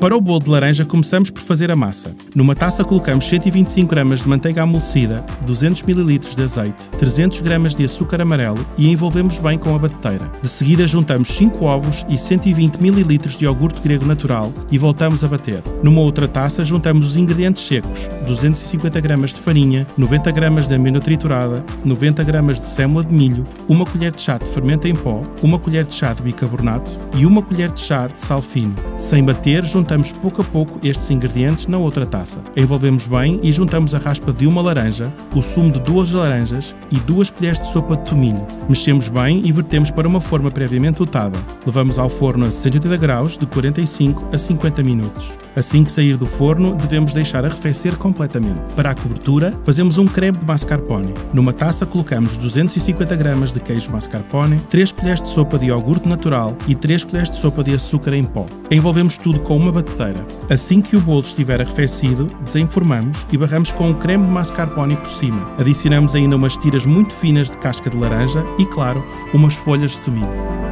Para o bolo de laranja, começamos por fazer a massa. Numa taça colocamos 125 gramas de manteiga amolecida, 200 ml de azeite, 300 gramas de açúcar amarelo e envolvemos bem com a batedeira. De seguida juntamos 5 ovos e 120 ml de iogurte grego natural e voltamos a bater. Numa outra taça juntamos os ingredientes secos, 250 gramas de farinha, 90 gramas de amêndoa triturada, 90 gramas de sémola de milho, uma colher de chá de fermento em pó, uma colher de chá de bicarbonato e uma colher de chá de sal fino. Sem bater, juntamos pouco a pouco estes ingredientes na outra taça. Envolvemos bem e juntamos a raspa de uma laranja, o sumo de duas laranjas e duas colheres de sopa de tomilho. Mexemos bem e vertemos para uma forma previamente untada. Levamos ao forno a 180 graus de 45 a 50 minutos. Assim que sair do forno, devemos deixar arrefecer completamente. Para a cobertura, fazemos um creme de mascarpone. Numa taça colocamos 250 gramas de queijo mascarpone, 3 colheres de sopa de iogurte natural e 3 colheres de sopa de açúcar em pó. Envolvemos tudo com uma batedeira. Assim que o bolo estiver arrefecido, desenformamos e barramos com o creme de mascarpone por cima. Adicionamos ainda umas tiras muito finas de casca de laranja e, claro, umas folhas de tomilho.